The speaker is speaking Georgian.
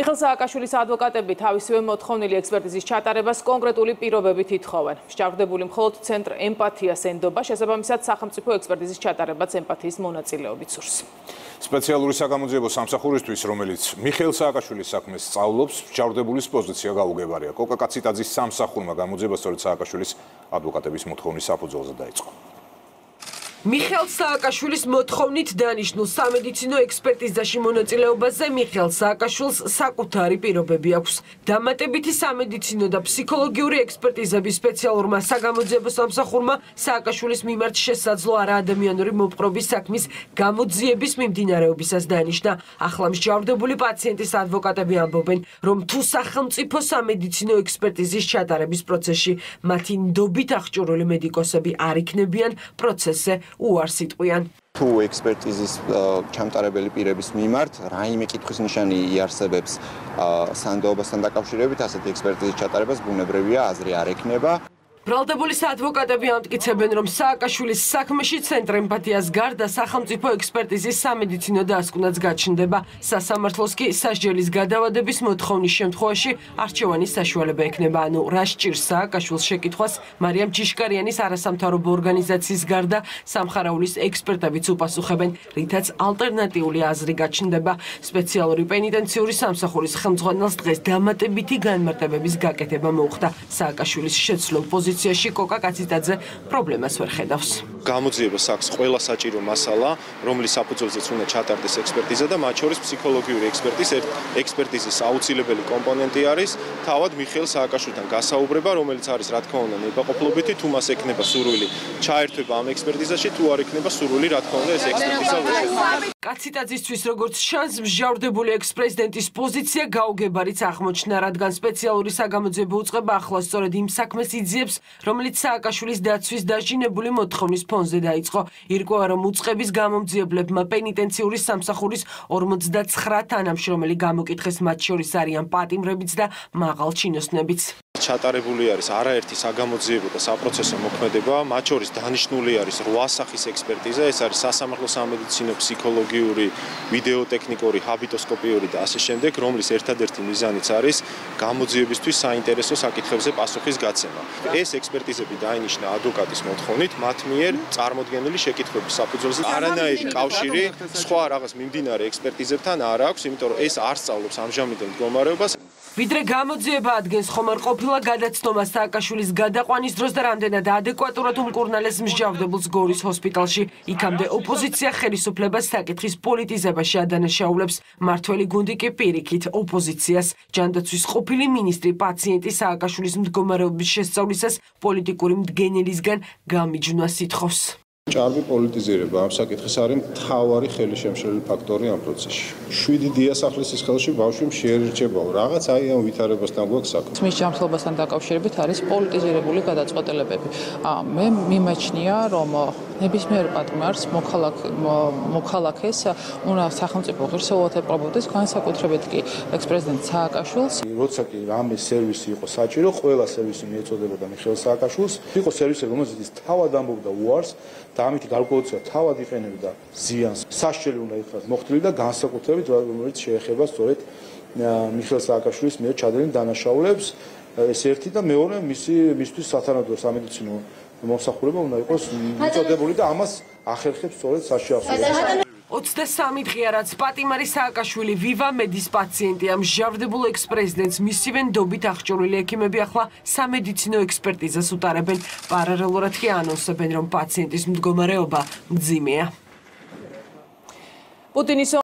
მიხელ სააკაშვილის ადვოკატები თავისივე მოთხოვნილი ექსპერტიზის ჩატარებას კონკრეტული პირობებით ითხოვენ. შეჭარბდებული მხოლოდ ცენტრ ემპათიას ენდობა, შესაბამისად სახელმწიფო ექსპერტიზის ჩატარებას ემპათიის მონაწილეობით სურს. სპეციალური საგამოძიებო სამსახურისთვის, რომელიც მიხელ სააკაშვილის საქმეს სწავლობს, შეჭარბდებულის პოზიცია გაუგებარია. კოკა კაციტაძის სამსახურმა გამოძიება სწორედ სააკაშვილის ადვოკატების მოთხოვნის საფუძველზე დაიწყო. მიხელ სააკაშვილის მოთხოვნით დანიშნულ სამედიცინო ექსპერტიზაში მონაწილეობაზე მიხელ სააკაშვილს საკუთარი პირობები აქვს. დამატებითი სამედიცინო და ფსიქოლოგიური ექსპერტიზების სპეციალურმა საგამოძიებო სამსახურმა სააკაშვილის მიმართ შესაძლო არაადამიანური მოპყრობის საქმის გამოძიების მიმდინარეობისას დანიშნა. ახლა მსჯავრდებული პაციენტის ადვოკატები ამბობენ, რომ თუ სახელმწიფო სამედიცინო ექსპერტიზის ჩატარების პროცესში მათი ნდობით აღჭურვილი მედიკოსები არ იქნებიან პროცესზე უარს იტყვიან. თუ ექსპერტიზის ჩამტარებელი პირების მიმართ რაიმე კითხვის ნიშანი იარსებებს სანდოობასთან დაკავშირებით, ასეთი ექსპერტიზის ჩატარებას ბუნებრივია აზრი არ ექნება. ბრალდებულის ადვოკატები ამტკიცებენ, რომ სააკაშვილის საქმეში ცენტრ ემპათიას გარდა სახელმწიფო ექსპერტიზის სამედიცინო დასკვნაც გაჩნდება. სასამართლოს კი სასჯელის გადავადების მოთხოვნის შემთხვევაში არჩევანის საშუალება ექნება. ანუ რა სჭირს სააკაშვილს შეკითხვას მარიამ ჯიშკარიანის არასამთავრობო ორგანიზაციის გარდა სამხარაულის ექსპერტებიც უპასუხებენ, რითაც ალტერნატიული აზრი გაჩნდება. სპეციალური პენიტენციური სამსახურის ხელმძღვანელს დღეს დამატებითი განმარტებების გაკეთება მოუხდა სააკაშვილის შეცვლილ პოზიციაზე. პოზიციაში კოკა კაციტაძე პრობლემას ვერ ხედავს. გამოძიებას აქვს ყველა საჭირო მასალა, რომლის საფუძველზეც უნდა ჩატარდეს ექსპერტიზა და მათ შორის ფსიქოლოგიური ექსპერტიზა, ექსპერტიზის აუცილებელი კომპონენტი არის თავად მიხეილ სააკაშვილთან გასაუბრება, რომელიც არის რა თქმა უნდა ნებაყოფლობითი, თუ მას ექნება სურვილი ჩაერთვება ამ ექსპერტიზაში, თუ არ ექნება სურვილი, რა თქმა უნდა ეს ექსპერტიზა კაციტაძისთვის როგორც შანს მსჯავრდებული ექს-პრეზიდენტის პოზიცია გაუგებარიც აღმოჩნდა, რადგან სპეციალური საგამოძიებო უწყება ახლა სწორედ იმ საქმეს იძიებს, რომელიც სააკაშვილის დაცვის დაჟინებული მოთხოვნის ფონზე დაიწყო. ირკვევა, რომ უწყების გამომძიებლებმა პენიტენციური სამსახურის 59 თანამშრომელი გამოკითხეს მათ შორის არიან პატიმრებიც და მაღალ ჩინოსნებიც. ჩატარებული არის არაერთი საგამოძიებო და საპროცესო მოქმედება, მათ შორის დანიშნული არის 8 სახის ექსპერტიზა, ეს არის სასამართლო სამედიცინო ფსიქოლოგიური, ვიდეოტექნიკური, ჰაბიტოსკოპიური და ასე შემდეგ, რომლის ერთადერთი მიზანიც არის გამოძიებისთვის საინტერესო საკითხებზე პასუხის გაცემა. ეს ექსპერტიზები დაინიშნა ადვოკატის მოთხოვნით, მათ მიერ წარმოქმნილი შეკითხვების საფუძველზე არანაირი კავშირი სხვა რაღაც მიმდინარე ექსპერტიზებთან არ აქვს, იმიტომ რომ ეს არ სწავლობს ამჟამინდელ მდგომარეობას. ვიდრე გამოძიება ადგენს ხომარ ყოფილა გადაცნობა სააკაშვილის გადაყვანის დროს და რამდენად ადეკვატურად უმკურნალეს მსჯავრდებულს გორის ჰოსპიტალში. იქამდე ოპოზიცია ხელისუფლებას საკითხის პოლიტიზებაში ადანაშაულებს. მართველი გუნდი კი პირიქით ოპოზიციას. ჯანდაცვის ყოფილი მინისტრი პაციენტის სააკაშვილის მდგომარეობის შესწავლისას პოლიტიკური მდგენელისგან გამიჯნვას ითხოვს ჭარბი პოლიტიზირება ამ საკითხის არის მთავარი ხელშემშლელი ფაქტორი ამ პროცესში. შვიდი დიასახლისის ხელში ბავშვი შეერჩებაო. რაღაც აი ამ ვითარებასთან გვაქვს საქმე. მის ჯანმრთელობასთან დაკავშირებით არის პოლიტიზირებული გადაწყვეტილებები. მე მიმაჩნია, რომ ნებისმიერ პატიმარს მოქალაქ მოქალაქეს უნდა სახელმწიფო ღირსეულად ეპყრობოდეს განსაკუთრებით კი ექსპრეზიდენტ სააკაშვილს. როცა კი რამე სერვისი იყო საჭირო, ყველა სერვისი მიეწოდებოდა მიხეილ სააკაშვილს. იყო სერვისი, რომელზეც თავად ამბობდა უარს და ამით გარკვეულწილად თავად იყენებდა ზიანს. სასჯელი უნდა იყოს მოხდილი და განსაკუთრებით რომელიც შეეხება სწორედ მიხეილ სააკაშვილის მიერ ჩადენილ დანაშაულებს. ეს ერთი და მეორე მისი მისთვის სათანადო სამედიცინო მომსახურება უნდა იყოს მიწოდებული და ამას ახერხებს სწორედ საშიახო 23 დღეა რაც პატიმარი სააკაშვილი ვივა მედის პაციენტია. მსჯავრდებულ ექს-პრეზიდენტს მისივენ დობით აღჭურვილი ექიმები ახლა სამედიცინო ექსპერტიზას უტარებენ. პარალელურად კი ანონსებენ რომ პაციენტის მდგომარეობა მძიმეა. პუტინის